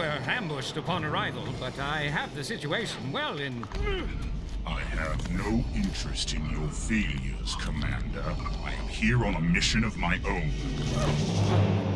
Were ambushed upon arrival, but I have the situation well in. I have no interest in your failures, Commander. I am here on a mission of my own.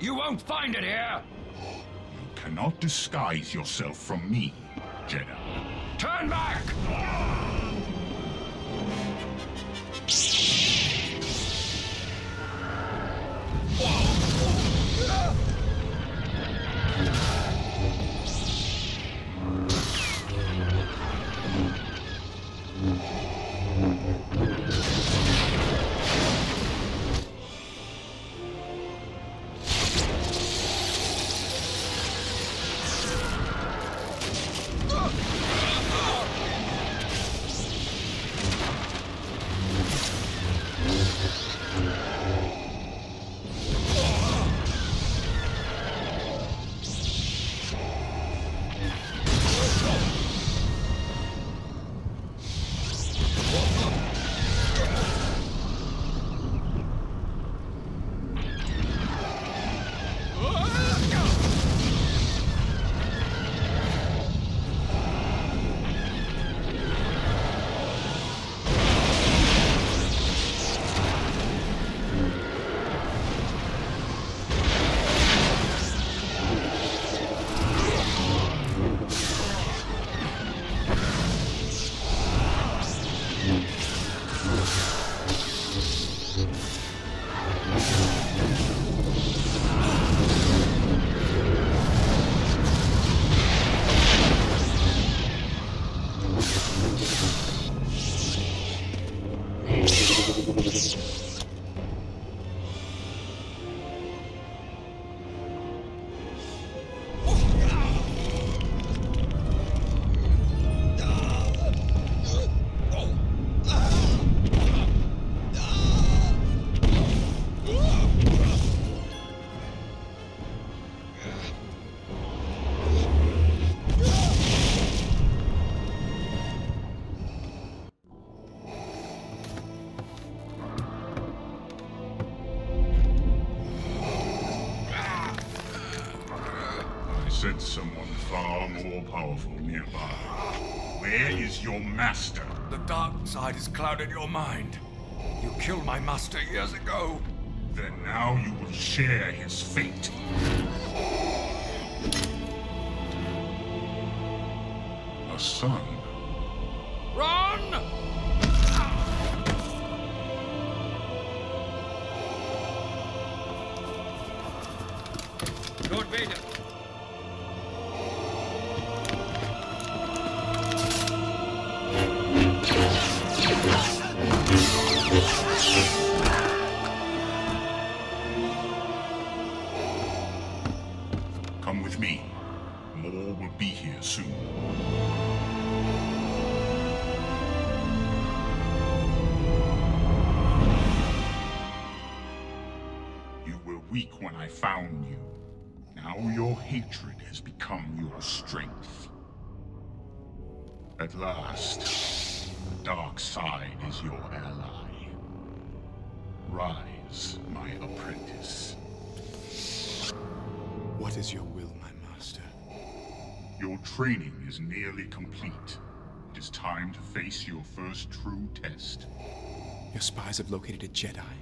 You won't find it here! You cannot disguise yourself from me, your master? The dark side has clouded your mind. You killed my master years ago. Then now you will share his fate. Weak when I found you. Now your hatred has become your strength. At last, the dark side is your ally. Rise, my apprentice. What is your will, my master? Your training is nearly complete. It is time to face your first true test. Your spies have located a Jedi.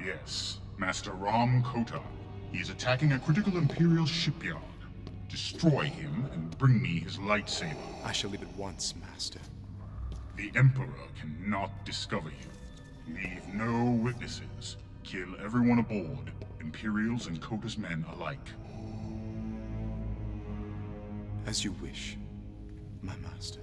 Yes, Master Rahm Kota. He is attacking a critical Imperial shipyard. Destroy him and bring me his lightsaber. I shall leave at once, master. The Emperor cannot discover you. Leave no witnesses. Kill everyone aboard, Imperials and Kota's men alike. As you wish, my master.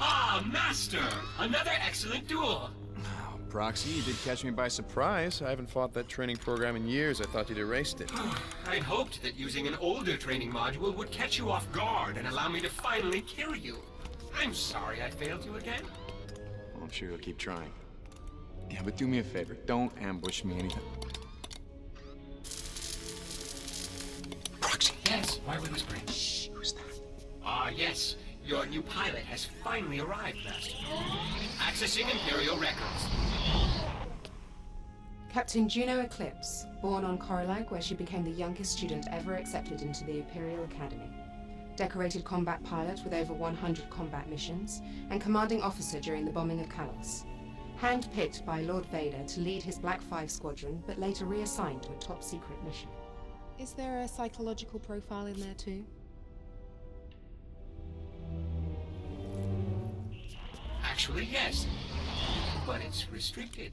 Ah, Master! Another excellent duel! Oh, Proxy, you did catch me by surprise. I haven't fought that training program in years. I thought you'd erased it. I'd hoped that using an older training module would catch you off guard and allow me to finally kill you. I'm sorry I failed you again. Well, I'm sure you'll keep trying. Yeah, but do me a favor. Don't ambush me anytime. Proxy! Yes, why were whispering? Who's that? Ah, yes. Your new pilot has finally arrived, Master. Accessing Imperial records. Captain Juno Eclipse, born on Corulag, where she became the youngest student ever accepted into the Imperial Academy. Decorated combat pilot with over 100 combat missions, and commanding officer during the bombing of Callos. Handpicked by Lord Vader to lead his Black Five squadron, but later reassigned to a top secret mission. Is there a psychological profile in there too? Actually, yes. But it's restricted.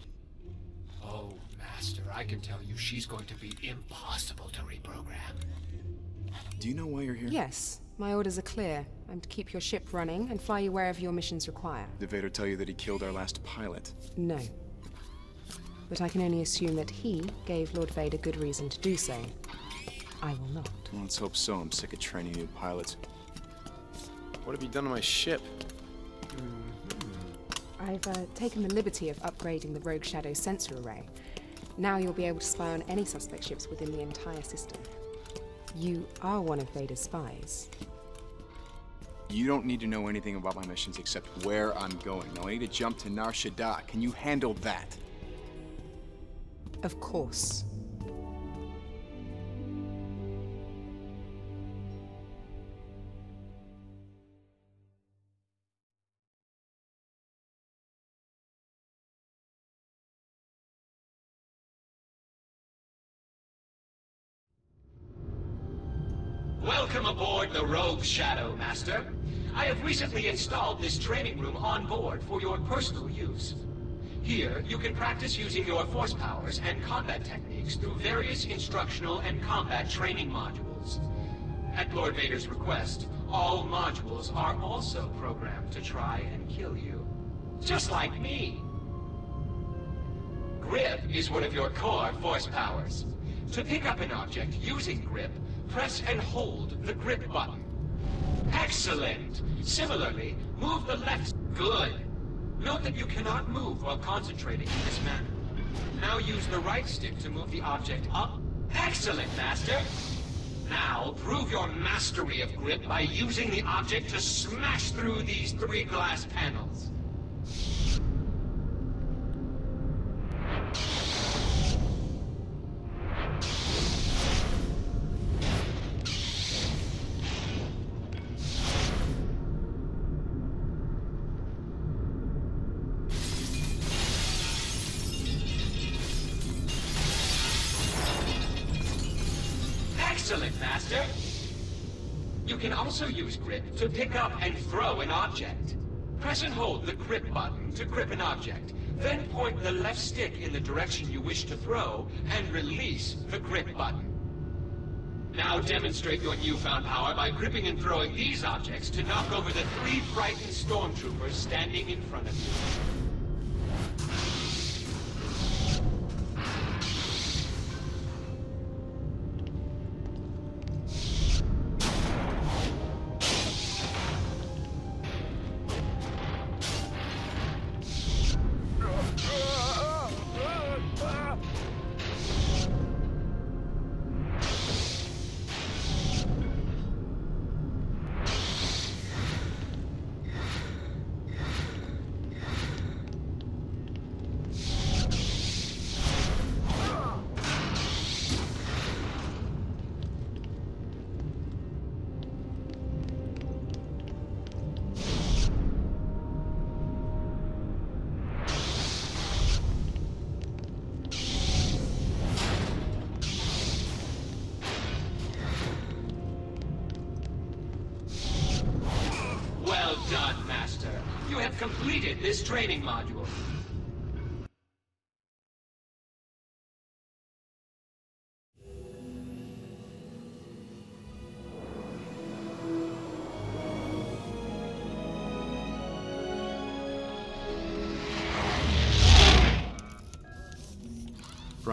Oh, Master, I can tell you she's going to be impossible to reprogram. Do you know why you're here? Yes. My orders are clear. I'm to keep your ship running and fly you wherever your missions require. Did Vader tell you that he killed our last pilot? No. But I can only assume that he gave Lord Vader good reason to do so. I will not. Well, let's hope so. I'm sick of training new pilots. What have you done to my ship? I've uh, taken the liberty of upgrading the Rogue Shadow sensor array. Now you'll be able to spy on any suspect ships within the entire system. You are one of Vader's spies. You don't need to know anything about my missions except where I'm going. Now I need to jump to Nar Shaddaa. Can you handle that? Of course. Welcome aboard the Rogue Shadow, Master. I have recently installed this training room on board for your personal use. Here, you can practice using your force powers and combat techniques through various instructional and combat training modules. At Lord Vader's request, all modules are also programmed to try and kill you. Just like me. Grip is one of your core force powers. To pick up an object using grip, press and hold the grip button. Excellent! Similarly, move the left... Good. Note that you cannot move while concentrating in this manner. Now use the right stick to move the object up. Excellent, Master! Now, prove your mastery of grip by using the object to smash through these three glass panels. You can also use grip to pick up and throw an object. Press and hold the grip button to grip an object. Then point the left stick in the direction you wish to throw and release the grip button. Now demonstrate your newfound power by gripping and throwing these objects to knock over the three frightened stormtroopers standing in front of you.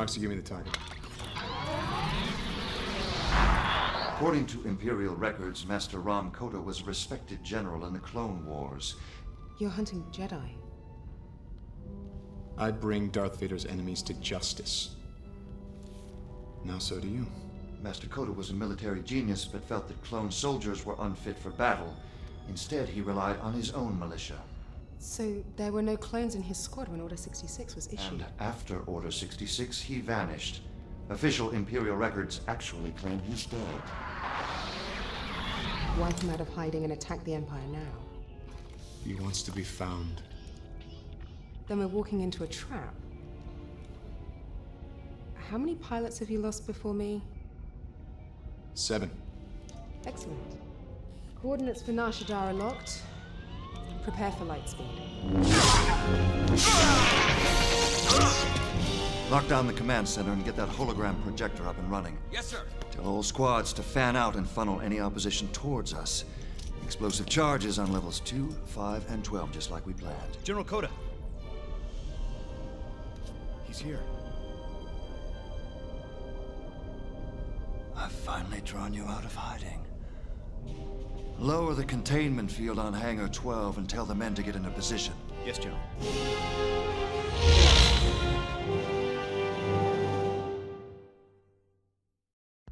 Proxy, give me the target. According to Imperial records, Master Rahm Kota was a respected general in the Clone Wars. You're hunting Jedi. I bring Darth Vader's enemies to justice. Now so do you. Master Kota was a military genius, but felt that clone soldiers were unfit for battle. Instead, he relied on his own militia. So there were no clones in his squad when Order 66 was issued. And after Order 66, he vanished. Official Imperial records actually claim he's dead. Why come out of hiding and attack the Empire now? He wants to be found. Then we're walking into a trap. How many pilots have you lost before me? Seven. Excellent. Coordinates for Nar Shaddaa are locked. Prepare for light speed. Lock down the command center and get that hologram projector up and running. Yes, sir. Tell all squads to fan out and funnel any opposition towards us. Explosive charges on levels 2, 5, and 12, just like we planned. General Kota. He's here. I've finally drawn you out of hiding. Lower the containment field on Hangar 12 and tell the men to get into position. Yes, General.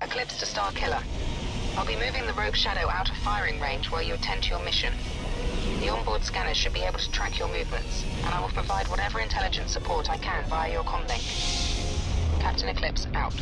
Eclipse to Starkiller. I'll be moving the Rogue Shadow out of firing range while you attend to your mission. The onboard scanners should be able to track your movements, and I will provide whatever intelligence support I can via your comlink. Captain Eclipse, out.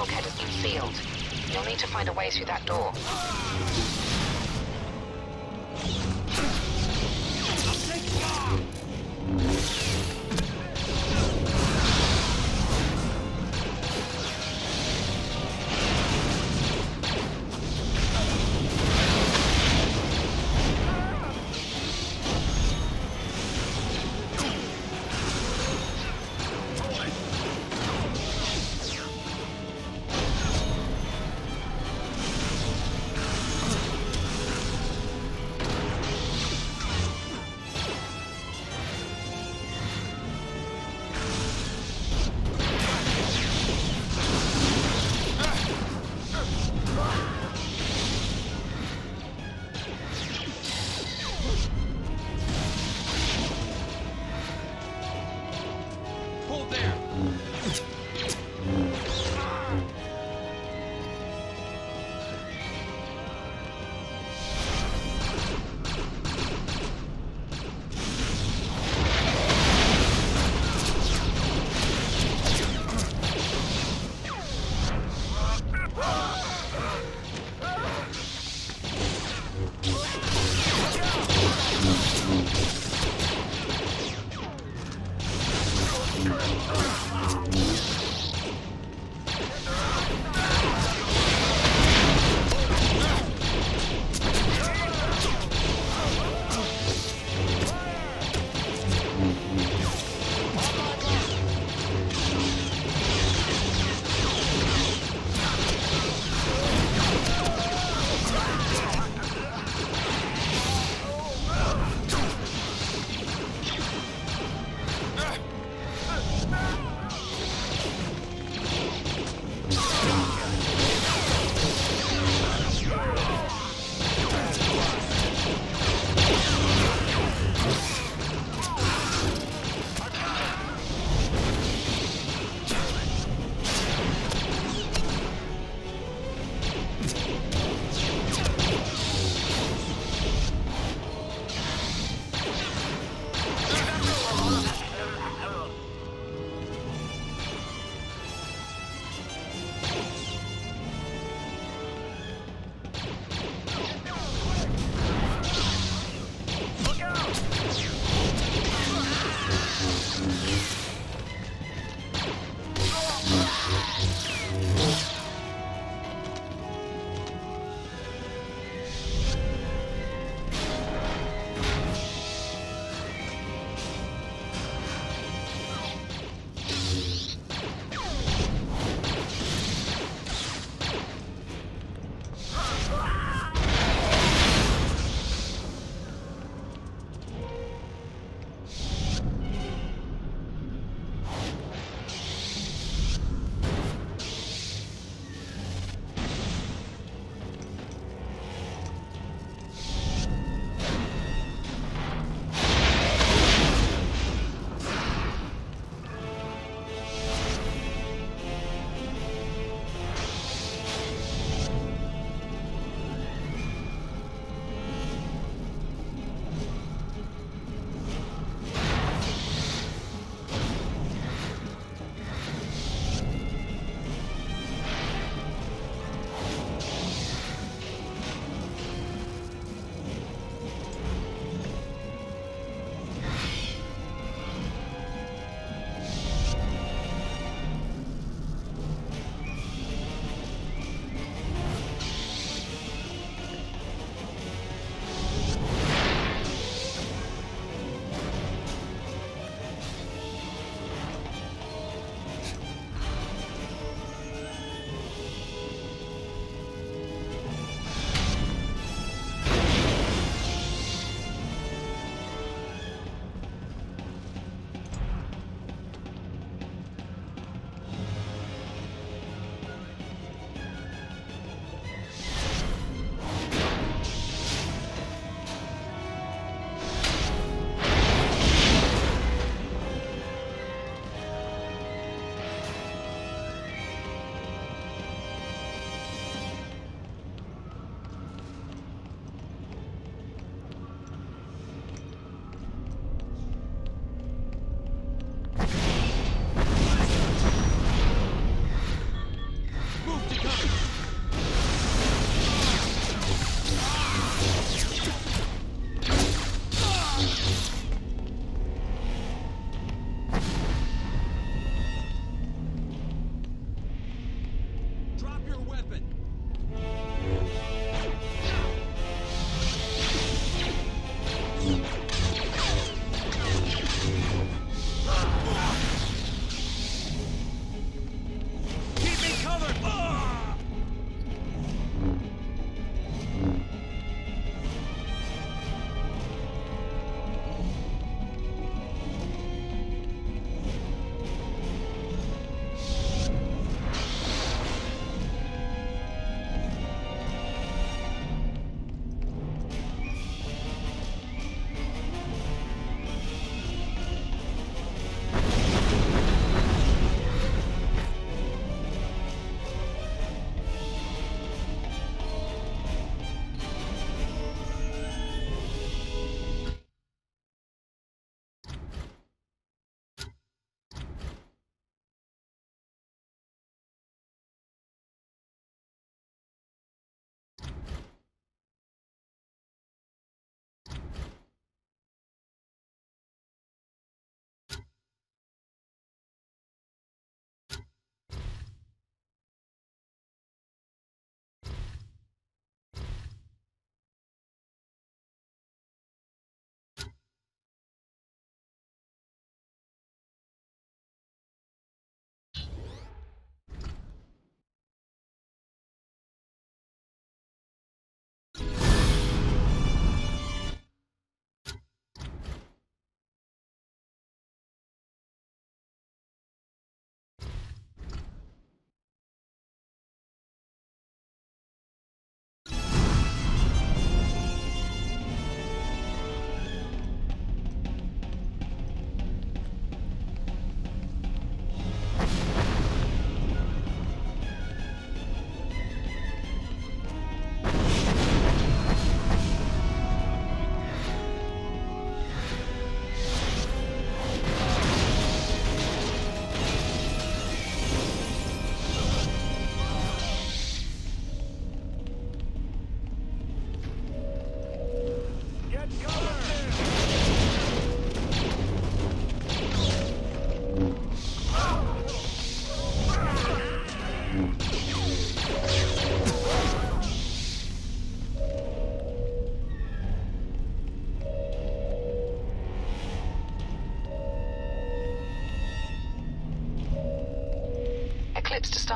Bulkhead been sealed. You'll need to find a way through that door.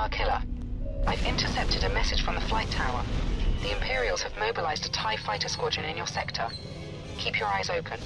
Starkiller. I've intercepted a message from the flight tower. The Imperials have mobilized a TIE fighter squadron in your sector. Keep your eyes open.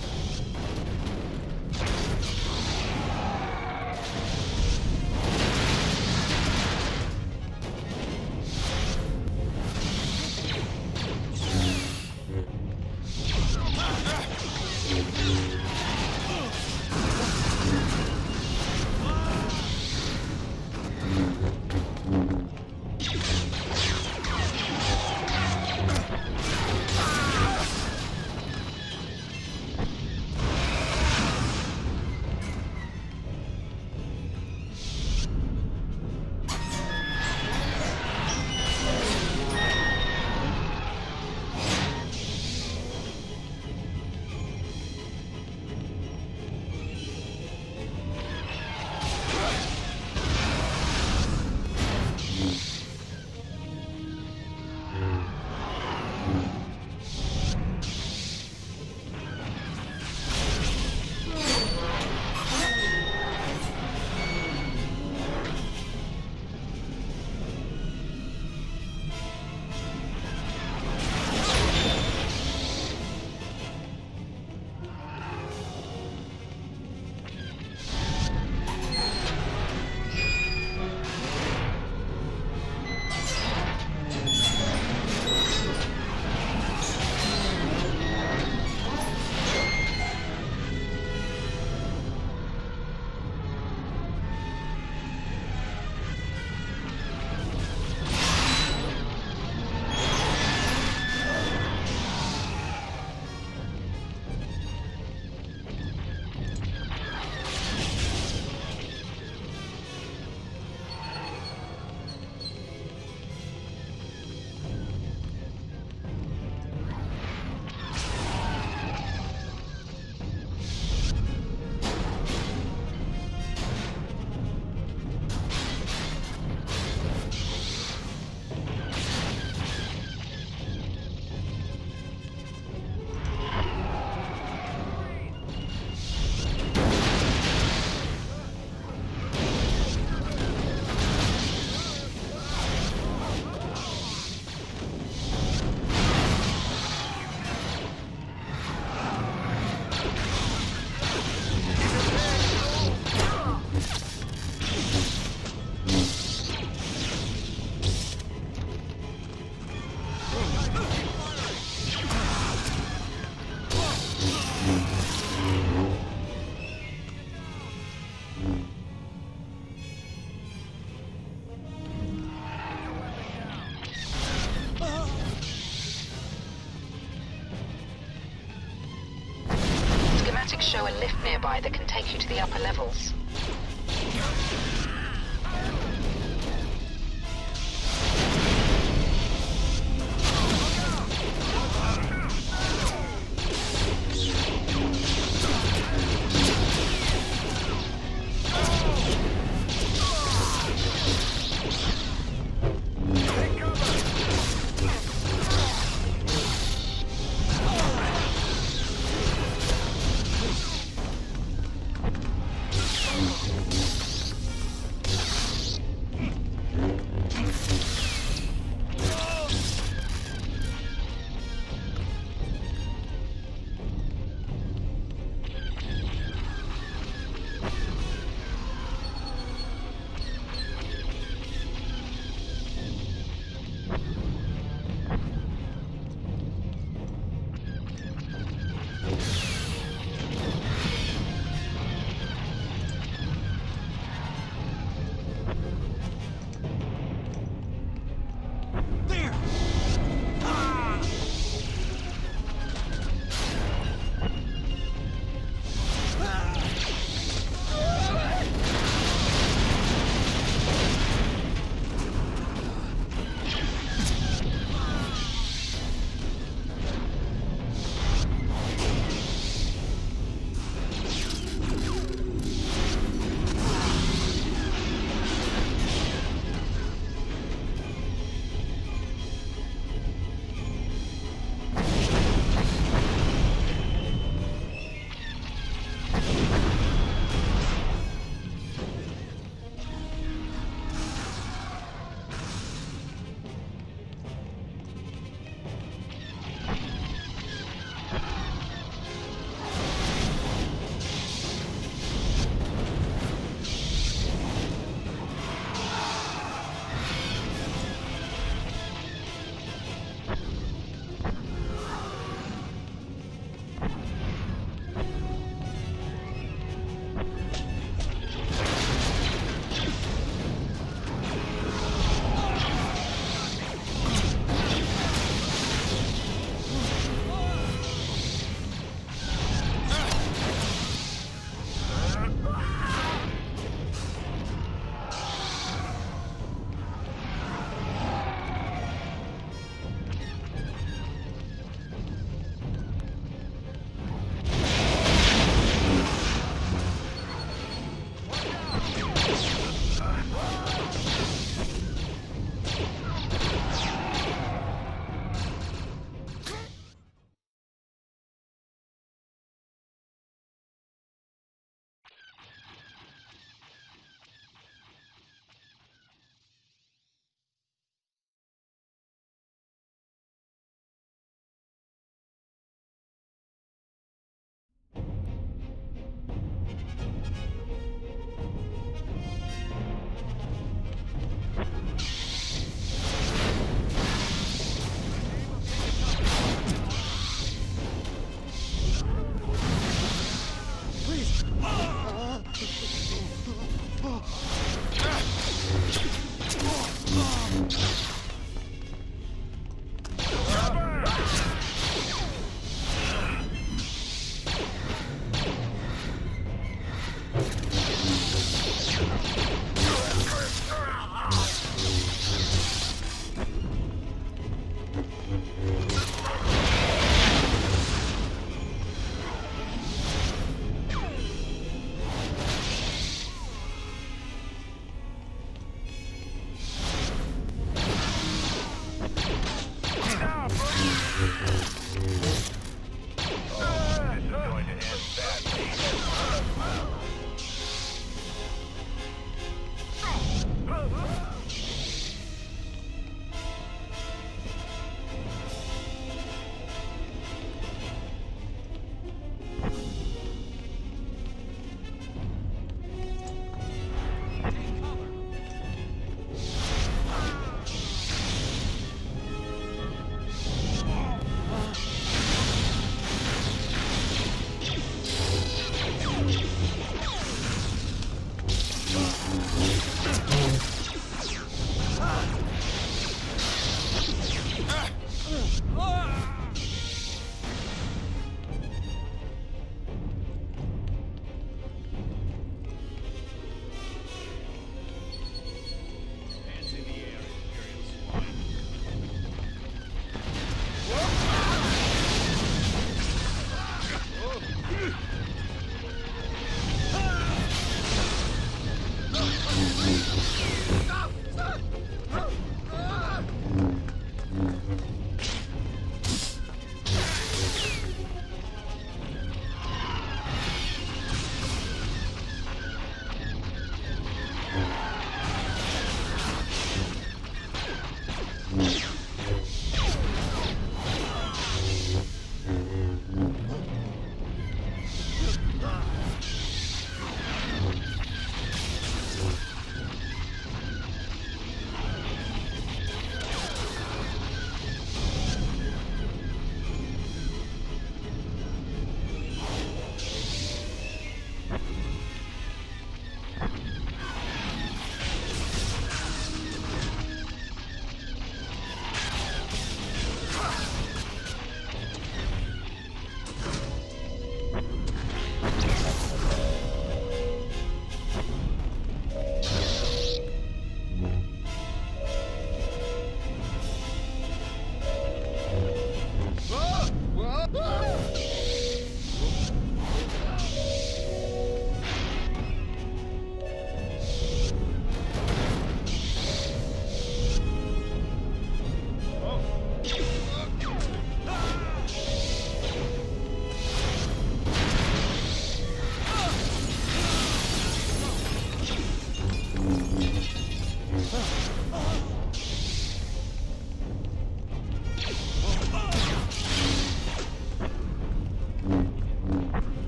That can take you to the upper levels.